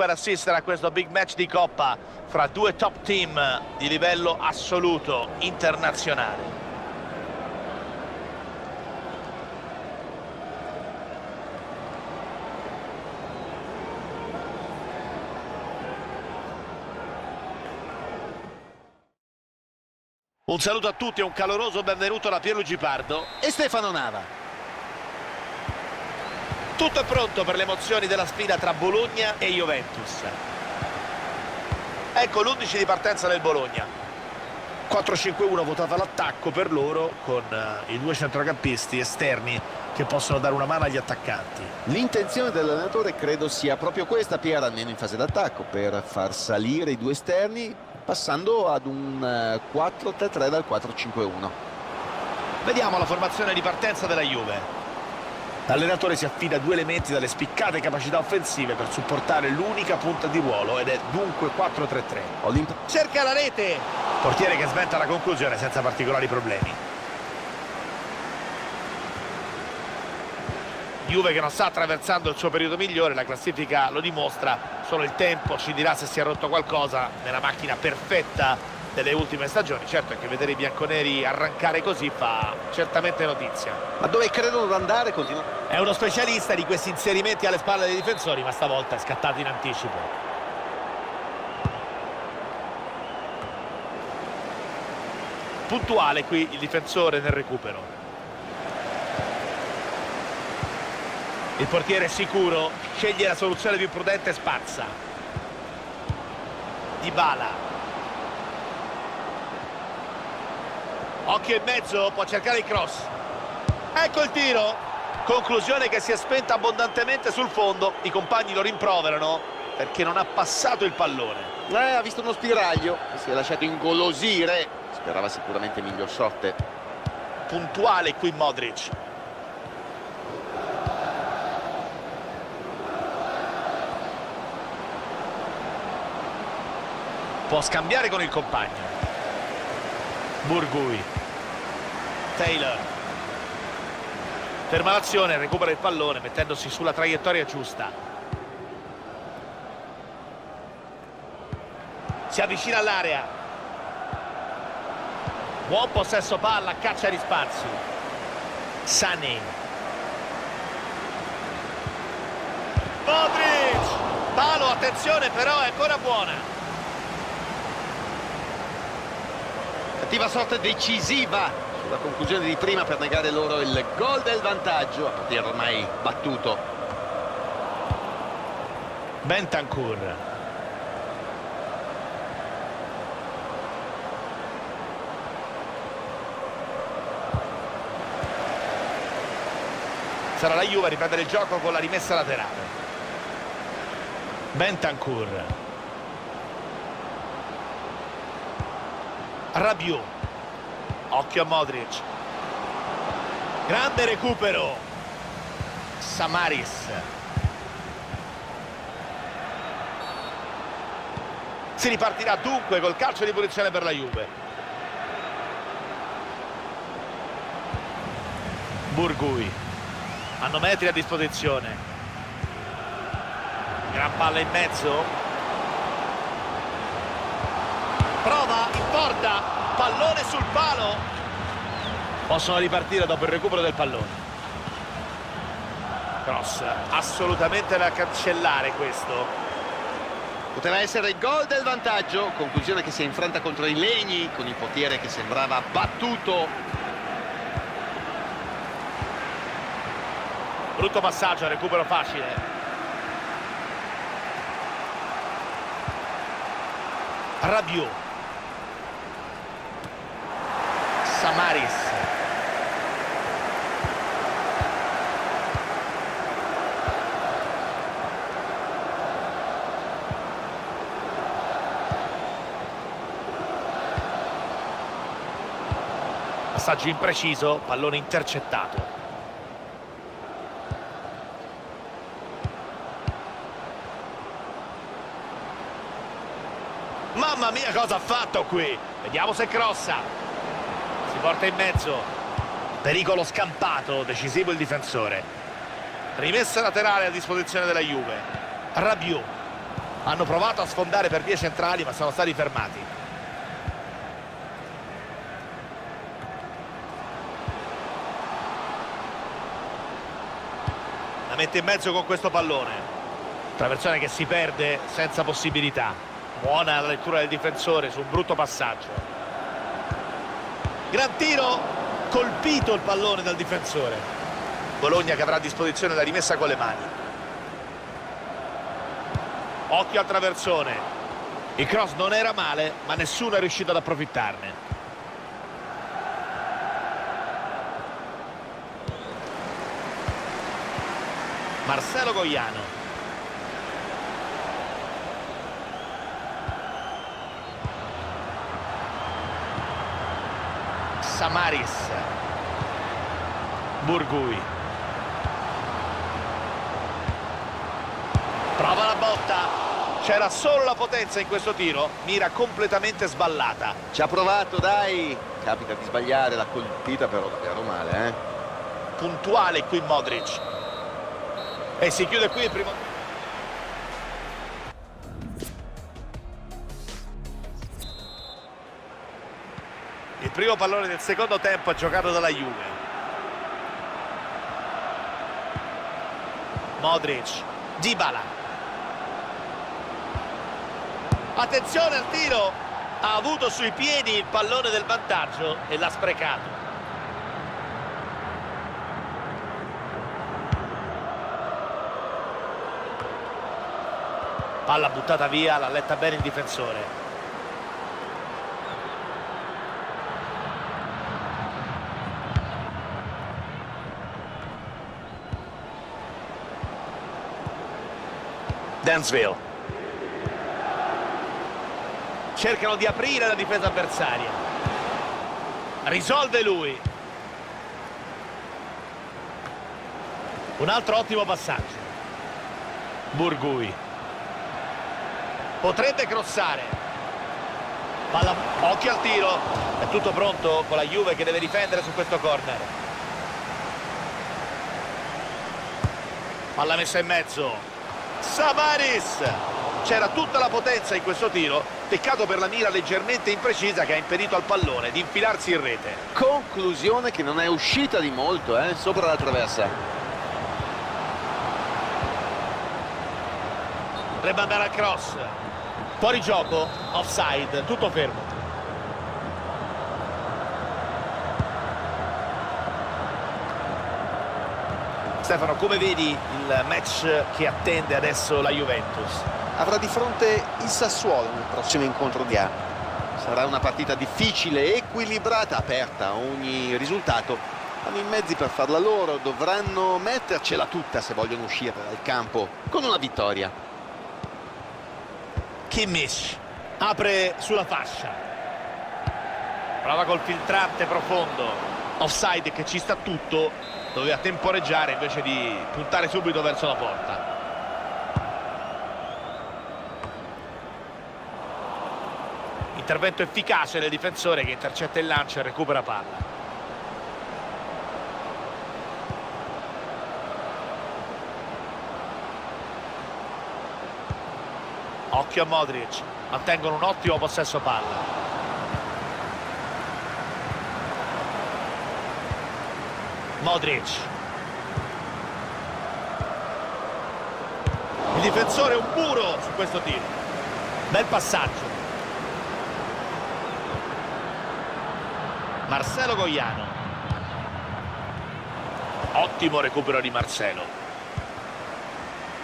ad assistere a questo big match di Coppa fra due top team di livello assoluto internazionale. Un saluto a tutti e un caloroso benvenuto da Pierluigi Pardo e Stefano Nava. Tutto è pronto per le emozioni della sfida tra Bologna e Juventus. Ecco l'11 di partenza del Bologna. 4-5-1 votato all'attacco per loro con uh, i due centrocampisti esterni che possono dare una mano agli attaccanti. L'intenzione dell'allenatore credo sia proprio questa, Pier, almeno in fase d'attacco, per far salire i due esterni passando ad un 4-3-3 eh, dal 4-5-1. Vediamo la formazione di partenza della Juve. L'allenatore si affida a due elementi dalle spiccate capacità offensive per supportare l'unica punta di ruolo ed è dunque 4-3-3. Cerca la rete! Portiere che sventa la conclusione senza particolari problemi. Juve che non sta attraversando il suo periodo migliore, la classifica lo dimostra, solo il tempo ci dirà se si è rotto qualcosa nella macchina perfetta delle ultime stagioni. Certo è che vedere i bianconeri arrancare così fa certamente notizia. Ma dove credono di andare? Continua. È uno specialista di questi inserimenti alle spalle dei difensori, ma stavolta è scattato in anticipo. Puntuale qui il difensore nel recupero. Il portiere è sicuro, sceglie la soluzione più prudente e spazza. Dybala Occhio in mezzo, può cercare il cross. Ecco il tiro. Conclusione che si è spenta abbondantemente sul fondo. I compagni lo rimproverano perché non ha passato il pallone. Eh, ha visto uno spiraglio, si è lasciato ingolosire. Sperava sicuramente miglior sorte. Puntuale qui Modric. Può scambiare con il compagno. Burgui Taylor. Ferma l'azione, recupera il pallone mettendosi sulla traiettoria giusta. Si avvicina all'area. Buon possesso palla, caccia di spazi. Sani Modric! Palo, attenzione però è ancora buona. Cattiva sorte decisiva sulla conclusione di prima per negare loro il gol del vantaggio a partire ormai battuto. Bentancur. Sarà la Juve a riprendere il gioco con la rimessa laterale. Bentancur. Rabiot occhio a Modric. Grande recupero. Samaris. Si ripartirà dunque col calcio di punizione per la Juve. Burgui. Hanno metri a disposizione. Gran palla in mezzo. Prova in porta pallone sul palo possono ripartire dopo il recupero del pallone cross assolutamente da cancellare questo Poteva essere il gol del vantaggio, conclusione che si è infranta contro i legni con il portiere che sembrava battuto. Brutto passaggio, recupero facile. Rabiot. Samaris. Passaggio impreciso, pallone intercettato. Mamma mia cosa ha fatto qui! Vediamo se crossa porta in mezzo pericolo scampato decisivo il difensore rimessa laterale a disposizione della Juve Rabiot Hanno provato a sfondare per vie centrali ma sono stati fermati. La mette in mezzo con questo pallone. Traversone che si perde senza possibilità. Buona la lettura del difensore su un brutto passaggio. Gran tiro, colpito il pallone dal difensore. Bologna che avrà a disposizione la rimessa con le mani. Occhio al traversone. Il cross non era male, ma nessuno è riuscito ad approfittarne. Marcelo Goiano. Samaris. Burgui. Prova la botta. C'era solo la potenza in questo tiro, mira completamente sballata. Ci ha provato, dai. Capita di sbagliare, l'ha colpita però davvero male, eh. Puntuale qui Modric. E si chiude qui il primo... Il primo pallone del secondo tempo giocato dalla Juve. Modric, Dybala. Attenzione al tiro, ha avuto sui piedi il pallone del vantaggio e l'ha sprecato. Palla buttata via, l'ha letta bene il difensore. Dansville. Cercano di aprire la difesa avversaria. Risolve lui. Un altro ottimo passaggio. Burgui. Potrebbe crossare. Palla, occhio al tiro. È tutto pronto con la Juve che deve difendere su questo corner. Palla messa in mezzo. Samaris. C'era tutta la potenza in questo tiro. Peccato per la mira leggermente imprecisa che ha impedito al pallone di infilarsi in rete. Conclusione che non è uscita di molto eh, sopra la traversa. Al cross. Fuori gioco offside tutto fermo Stefano, come vedi il match che attende adesso la Juventus? Avrà di fronte il Sassuolo nel prossimo incontro di A. Sarà una partita difficile, equilibrata, aperta a ogni risultato. Hanno i mezzi per farla loro, dovranno mettercela tutta se vogliono uscire dal campo con una vittoria. Kimmich apre sulla fascia. Prova col filtrante profondo. Offside che ci sta tutto doveva temporeggiare invece di puntare subito verso la porta. Intervento efficace del difensore che intercetta il lancio e recupera palla. Occhio a Modric. Mantengono un ottimo possesso palla Modric. Il difensore è un muro su questo tiro. Bel passaggio. Marcelo Goiano. Ottimo recupero di Marcelo.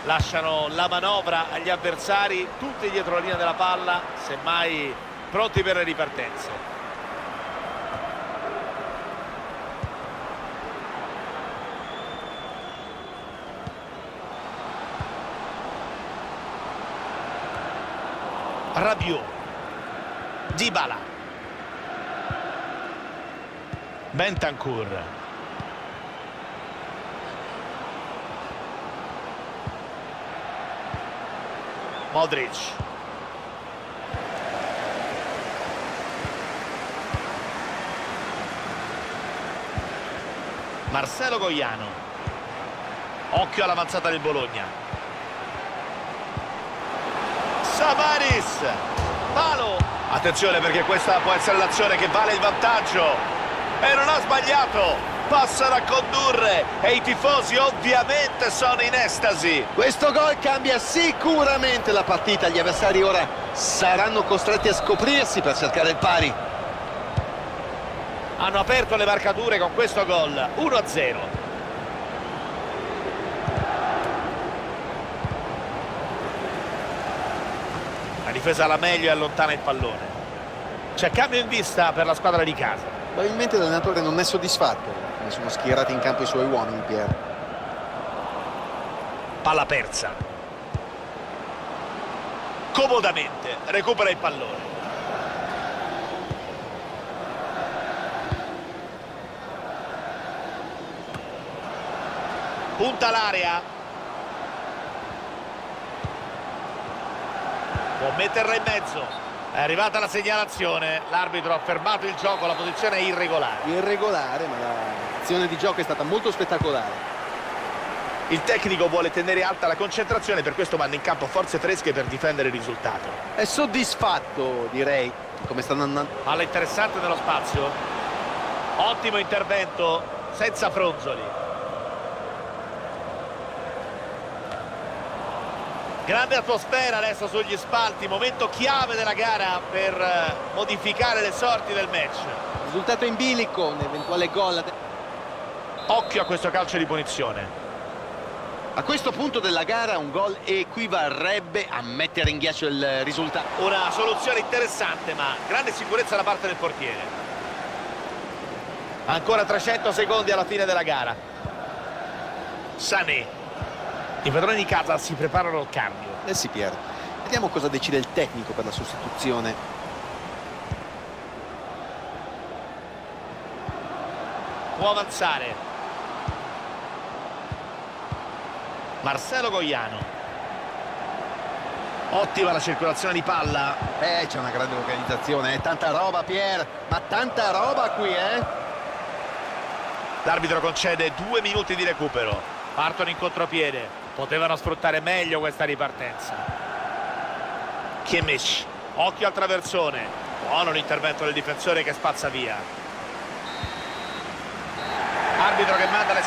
Lasciano la manovra agli avversari, tutti dietro la linea della palla, semmai pronti per le ripartenze. Rabiot. Dybala. Bentancur. Modric. Marcelo Goiano. Occhio all'avanzata del Bologna Maris palo. Attenzione perché questa può essere l'azione che vale il vantaggio. E non ha sbagliato. Passano a condurre. E i tifosi ovviamente sono in estasi. Questo gol cambia sicuramente la partita. Gli avversari ora saranno costretti a scoprirsi per cercare il pari. Hanno aperto le marcature con questo gol. 1-0 difesa alla meglio e allontana il pallone. C'è cambio in vista per la squadra di casa. Probabilmente l'allenatore non è soddisfatto. Ne sono schierati in campo i suoi uomini Pier. Palla persa. Comodamente recupera il pallone. Punta l'area può metterla in mezzo. È arrivata la segnalazione. L'arbitro ha fermato il gioco la posizione è irregolare. Irregolare ma l'azione di gioco è stata molto spettacolare. Il tecnico vuole tenere alta la concentrazione per questo manda in campo forze fresche per difendere il risultato. È soddisfatto direi come stanno andando palla interessante nello spazio. Ottimo intervento senza fronzoli Grande atmosfera adesso sugli spalti, momento chiave della gara per eh, modificare le sorti del match. Risultato in bilico, un eventuale gol. Occhio a questo calcio di punizione. A questo punto della gara un gol equivarrebbe a mettere in ghiaccio il risultato. Una soluzione interessante, ma grande sicurezza da parte del portiere. Ancora 300 secondi alla fine della gara. Sané. I padroni di casa si preparano al cambio. Eh sì, Pier. Vediamo cosa decide il tecnico per la sostituzione. Può avanzare. Marcelo Goiano. Ottima la circolazione di palla. Eh, c'è una grande organizzazione, eh. tanta roba, Pier. Ma tanta roba qui, eh. L'arbitro concede due minuti di recupero. Partono in contropiede. Potevano sfruttare meglio questa ripartenza. Kimmich, occhio al traversone. Buono l'intervento del difensore che spazza via. Arbitro che manda le